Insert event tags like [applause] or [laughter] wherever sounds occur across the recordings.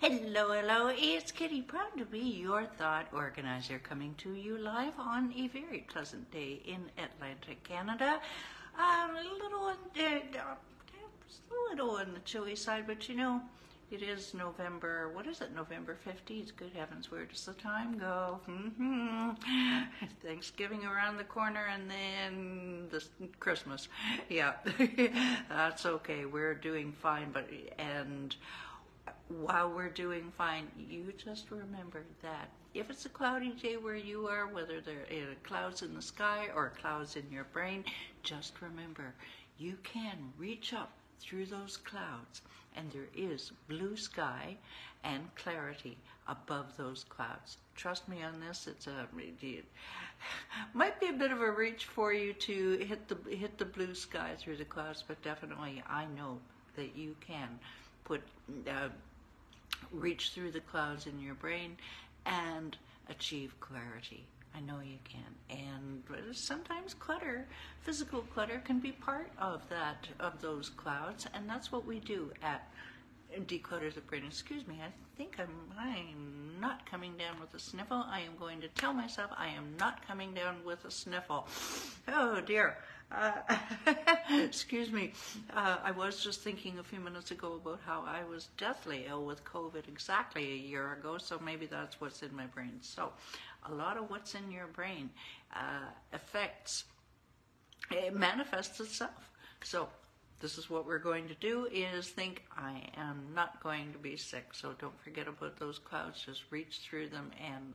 Hello, hello, it's Kitti, proud to be your thought organizer, coming to you live on a very pleasant day in Atlantic Canada. Um, a little on, uh, a little on the chilly side, but you know, it is November, what is it, November 15th? Good heavens, where does the time go? hmm [laughs] Thanksgiving around the corner and then this Christmas. [laughs] Yeah, [laughs] that's okay. We're doing fine, but, and while we're doing fine, you just remember that if it's a cloudy day where you are, whether there are clouds in the sky or clouds in your brain, just remember you can reach up through those clouds and there is blue sky and clarity above those clouds. Trust me on this, it's a it [laughs] might be a bit of a reach for you to hit the hit the blue sky through the clouds, but definitely I know that you can put uh, reach through the clouds in your brain and achieve clarity. I know you can. And sometimes clutter, physical clutter, can be part of that, of those clouds, and that's what we do at Declutter the Brain. Excuse me, I think I'm, I'm not coming down with a sniffle. I am going to tell myself I am not coming down with a sniffle. Oh dear. Uh, [laughs] excuse me. Uh, I was just thinking a few minutes ago about how I was deathly ill with COVID exactly a year ago, so maybe that's what's in my brain. So, a lot of what's in your brain uh, affects, it manifests itself. So, this is what we're going to do is think I am not going to be sick. So don't forget about those clouds. Just reach through them and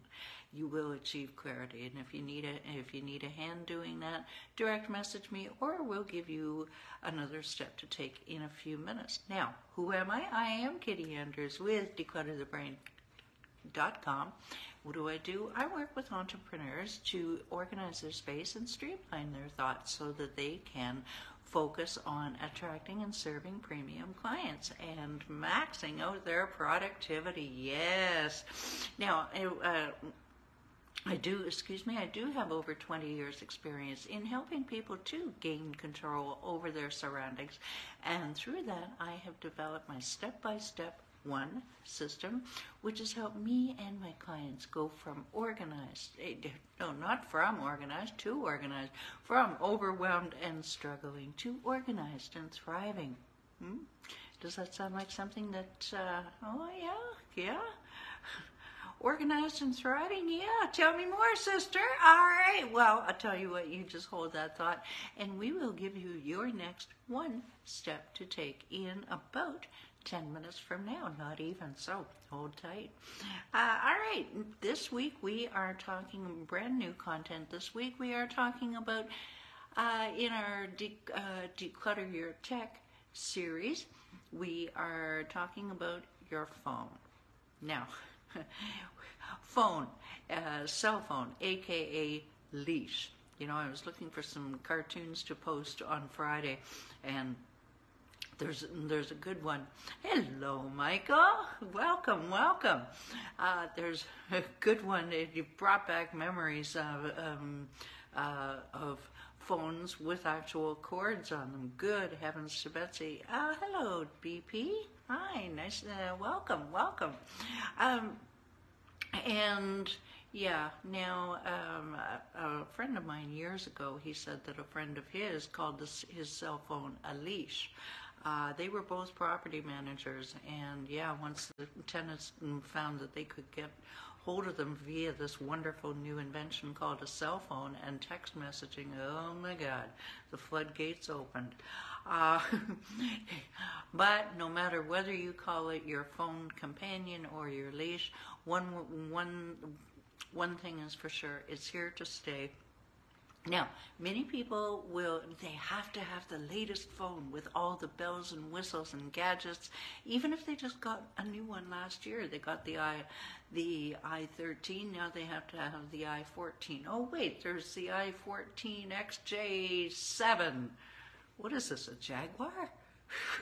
you will achieve clarity. And if you need a if you need a hand doing that, direct message me or we'll give you another step to take in a few minutes. Now, who am I? I am Kitti Andrews with declutterthebrain.com. What do I do? I work with entrepreneurs to organize their space and streamline their thoughts so that they can focus on attracting and serving premium clients and maxing out their productivity. Yes. Now, uh, I do, excuse me, I do have over 20 years experience in helping people to gain control over their surroundings. And through that, I have developed my step-by-step one system, which has helped me and my clients go from organized, eh, no, not from organized to organized, from overwhelmed and struggling to organized and thriving. Hmm? Does that sound like something that, uh, oh yeah, yeah? [laughs] Organized and thriving? Yeah, tell me more, sister. All right. Well, I'll tell you what, you just hold that thought, and we will give you your next one step to take in about 10 minutes from now, not even. So hold tight. Uh, all right, this week we are talking brand new content. This week we are talking about uh, in our de- uh, Declutter Your Tech series, we are talking about your phone. Now, [laughs] phone, uh, cell phone, aka leash. You know, I was looking for some cartoons to post on Friday, and there's there's a good one. Hello, Michael. Welcome, welcome. Uh, there's [laughs] a good one. You brought back memories of um, uh, of phones with actual cords on them. Good heavens to Betsy. Uh, hello, BP. Hi, nice. Uh, welcome, welcome. Um, and yeah, now um, a, a, friend of mine years ago, he said that a friend of his called this, his cell phone a leash. Uh, they were both property managers, and yeah, once the tenants found that they could get hold of them via this wonderful new invention called a cell phone and text messaging, oh my God, the floodgates opened. Uh, [laughs] but no matter whether you call it your phone companion or your leash, one, one, one thing is for sure, it's here to stay. Now, many people will, they have to have the latest phone with all the bells and whistles and gadgets, even if they just got a new one last year. They got the i, the i13, now they have to have the i14. Oh wait, there's the i14 XJ7. What is this, a Jaguar? [laughs]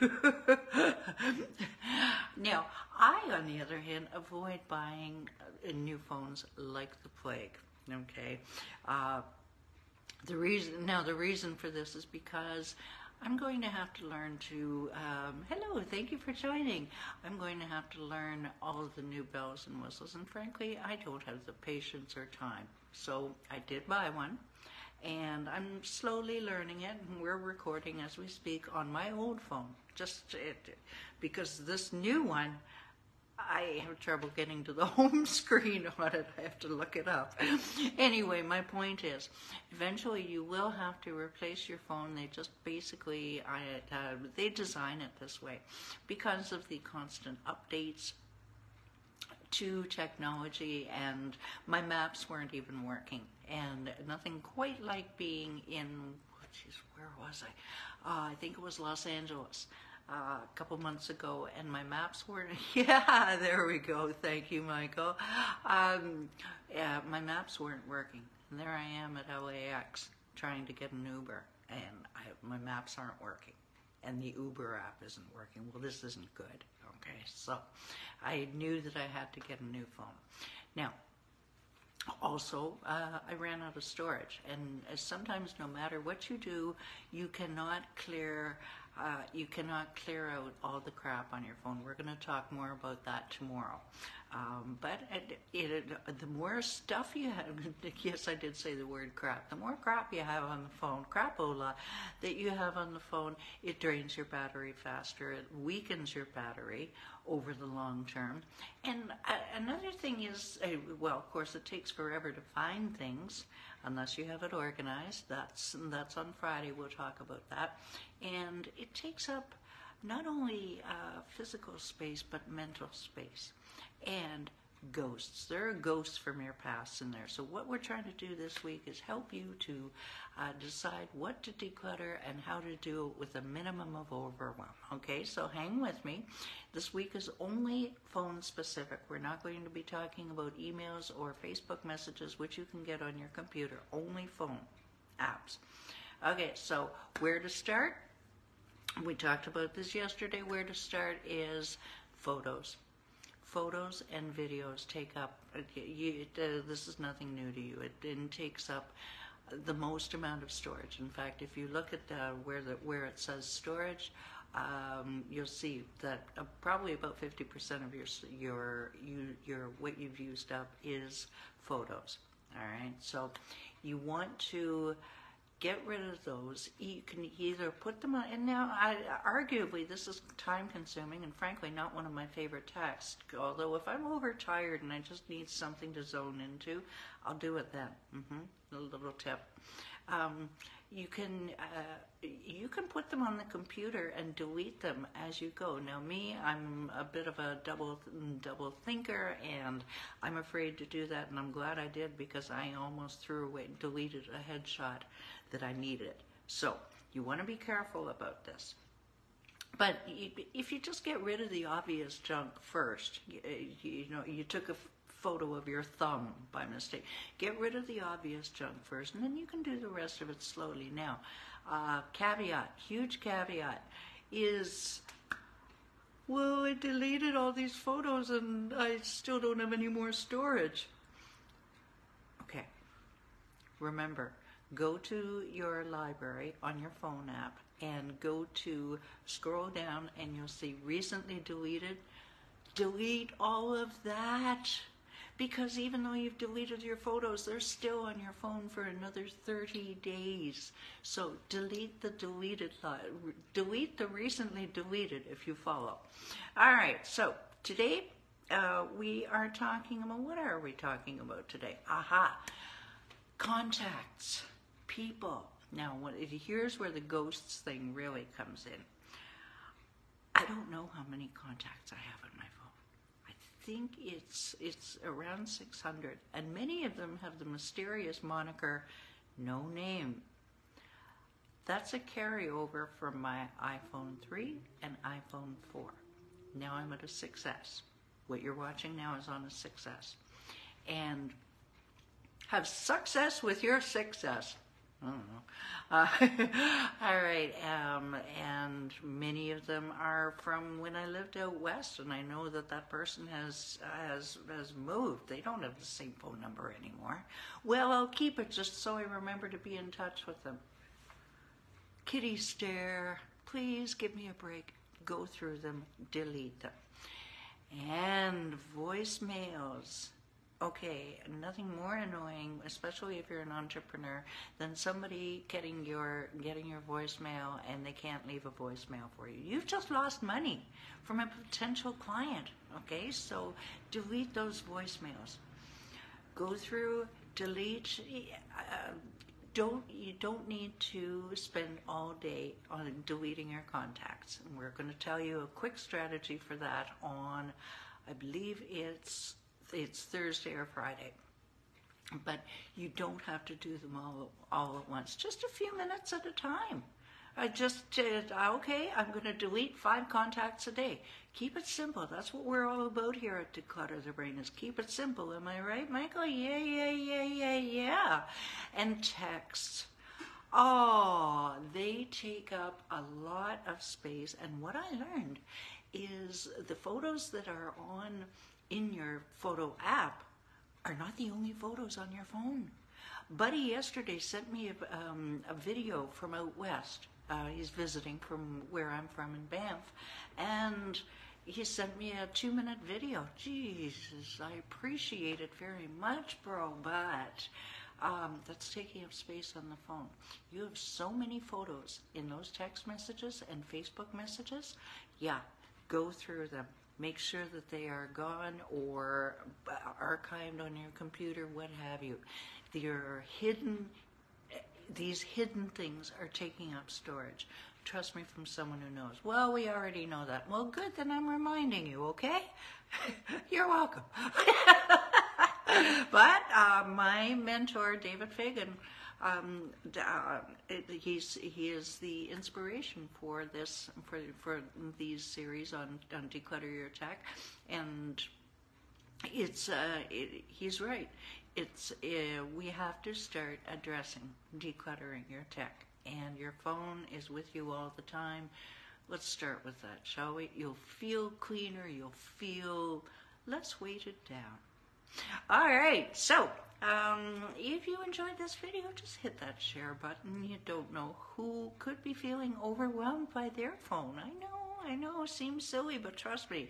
now, I, on the other hand, avoid buying uh, new phones like the plague. Okay, uh, the reason now the reason for this is because I'm going to have to learn to, um, hello, thank you for joining. I'm going to have to learn all of the new bells and whistles, and frankly, I don't have the patience or time. So I did buy one, and I'm slowly learning it, and we're recording as we speak on my old phone, just it, because this new one, I have trouble getting to the [laughs] home screen [laughs] on it. I have to look it up. anyway, my point is, eventually you will have to replace your phone. They just basically, I, uh, they design it this way because of the constant updates to technology and my maps weren't even working and nothing quite like being in, geez, where was I? Uh, I think it was Los Angeles uh, a couple months ago, and my maps weren't. [laughs] Yeah, there we go. Thank you, Michael. Um, yeah, my maps weren't working, and there I am at LAX trying to get an Uber, and I, my maps aren't working, and the Uber app isn't working. Well, this isn't good. Okay, so I knew that I had to get a new phone. Now, also, uh, I ran out of storage, and uh, sometimes, no matter what you do, you cannot clear uh, you cannot clear out all the crap on your phone. We're going to talk more about that tomorrow. Um, but it, it, the more stuff you have, [laughs] yes, I did say the word crap. The more crap you have on the phone, crapola, that you have on the phone, it drains your battery faster. It weakens your battery over the long term. And uh, another thing is, uh, well, of course, it takes forever to find things unless you have it organized. That's that's on Friday. We'll talk about that. And it takes up not only uh, physical space but mental space and ghosts. There are ghosts from your past in there. So what we're trying to do this week is help you to uh, decide what to declutter and how to do it with a minimum of overwhelm. Okay, so hang with me. This week is only phone specific. We're not going to be talking about emails or Facebook messages, which you can get on your computer. Only phone apps. Okay, so where to start? We talked about this yesterday. Where to start is photos photos and videos take up, you, uh, this is nothing new to you, it, it takes up the most amount of storage. In fact, if you look at uh, where the where it says storage, um, you'll see that uh, probably about 50% of your your you, your what you've used up is photos. All right, so you want to get rid of those. You can either put them on, and now I, arguably this is time consuming and frankly not one of my favorite tasks. Although if I'm overtired and I just need something to zone into, I'll do it then. Mm-hmm. A little tip. Um, you can uh, you can put them on the computer and delete them as you go. Now, me, I'm a bit of a double double thinker, and I'm afraid to do that. And I'm glad I did because I almost threw away, deleted a headshot that I needed. So you want to be careful about this. But if you just get rid of the obvious junk first, you, you know, you took a photo of your thumb by mistake. Get rid of the obvious junk first, and then you can do the rest of it slowly. Now, uh, caveat, huge caveat, is well, I deleted all these photos and I still don't have any more storage. Okay, remember, go to your library on your phone app and go to scroll down and you'll see recently deleted. Delete all of that because even though you've deleted your photos, they're still on your phone for another 30 days. So delete the deleted, delete the recently deleted if you follow. All right, so today uh, we are talking about, what are we talking about today? Aha, contacts, people. Now, what, here's where the ghosts thing really comes in. I don't know how many contacts I have on my think it's it's around 600, and many of them have the mysterious moniker "no name." That's a carryover from my iPhone 3 and iPhone 4. Now I'm at a 6S. What you're watching now is on a 6S. And have success with your 6S. I don't know. Uh, [laughs] all right, um, and many of them are from when I lived out west, and I know that that person has has has moved. They don't have the same phone number anymore. Well, I'll keep it just so I remember to be in touch with them. kitty stare, please give me a break. Go through them, delete them. And voicemails. Okay, nothing more annoying, especially if you're an entrepreneur, than somebody getting your getting your voicemail and they can't leave a voicemail for you. You've just lost money from a potential client. Okay, so delete those voicemails. Go through, delete. Uh, don't you don't need to spend all day on deleting your contacts. And we're going to tell you a quick strategy for that on, I believe it's it's Thursday or Friday. But you don't have to do them all all at once. Just a few minutes at a time. I just did, okay, I'm going to delete five contacts a day. Keep it simple. That's what we're all about here at Declutter the Brain is keep it simple. Am I right, Michael? Yeah, yeah, yeah, yeah, yeah. And texts. Oh, they take up a lot of space. And what I learned is the photos that are on in your photo app are not the only photos on your phone. Buddy yesterday sent me a, um, a video from out west. Uh, he's visiting from where I'm from in Banff, and he sent me a two minute video. Jesus, I appreciate it very much, bro, but um, that's taking up space on the phone. You have so many photos in those text messages and Facebook messages. Yeah, go through them make sure that they are gone or archived on your computer, what have you. Your hidden, these hidden things are taking up storage. Trust me from someone who knows. Well, we already know that. Well, good, then I'm reminding you, okay? [laughs] You're welcome. [laughs] but uh, my mentor, David Fagan, um, uh, he's he is the inspiration for this for for these series on on declutter your tech, and it's uh, it, he's right. It's uh, we have to start addressing decluttering your tech, and your phone is with you all the time. Let's start with that, shall we? You'll feel cleaner. You'll feel less weighted down. All right, so um, if you enjoyed this video, just hit that share button. You don't know who could be feeling overwhelmed by their phone. I know, I know, seems silly, but trust me,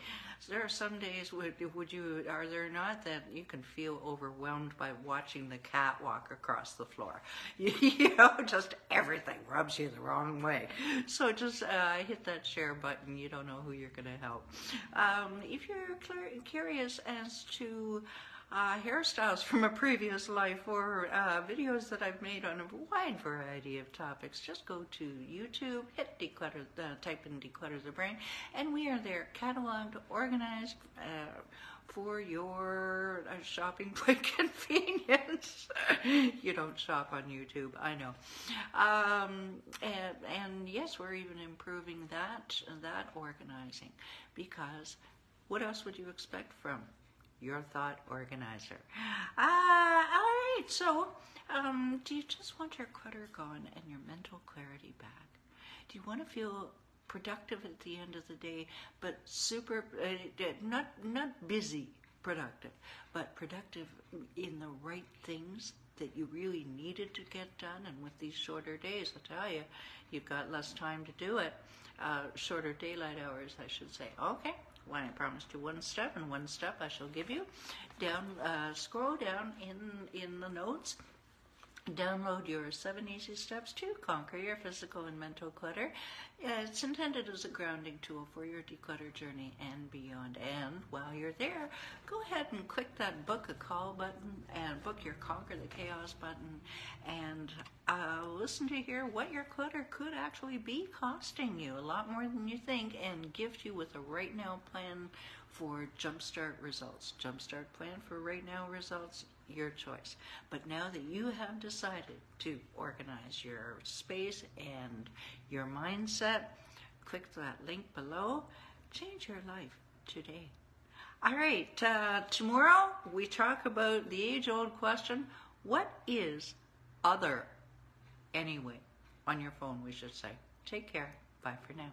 there are some days would would you are there not that you can feel overwhelmed by watching the cat walk across the floor. You, [laughs] you know, just everything rubs you the wrong way. So just uh, hit that share button. You don't know who you're going to help. Um, if you're curious as to uh, hairstyles from a previous life or uh, videos that I've made on a wide variety of topics, just go to YouTube, hit declutter, uh, type in declutter the brain, and we are there, cataloged, organized uh, for your uh, shopping [laughs] convenience. [laughs] you don't shop on YouTube, I know. Um, and, and yes, we're even improving that that organizing because what else would you expect from your thought organizer. Uh, all right, so um, do you just want your clutter gone and your mental clarity back? Do you want to feel productive at the end of the day, but super, uh, not, not busy productive, but productive in the right things that you really needed to get done? And with these shorter days, I tell you, you've got less time to do it. Uh, shorter daylight hours, I should say. Okay, when I promised you one step, and one step I shall give you. Down, uh, scroll down in in the notes Download your seven easy steps to conquer your physical and mental clutter. It's intended as a grounding tool for your declutter journey and beyond. And while you're there, go ahead and click that book a call button and book your conquer the chaos button and uh, listen to hear what your clutter could actually be costing you a lot more than you think and gift you with a right now plan for jumpstart results. Jumpstart plan for right now results your choice. But now that you have decided to organize your space and your mindset, click that link below. Change your life today. All right, uh, tomorrow we talk about the age old question what is other anyway? On your phone, we should say. Take care. Bye for now.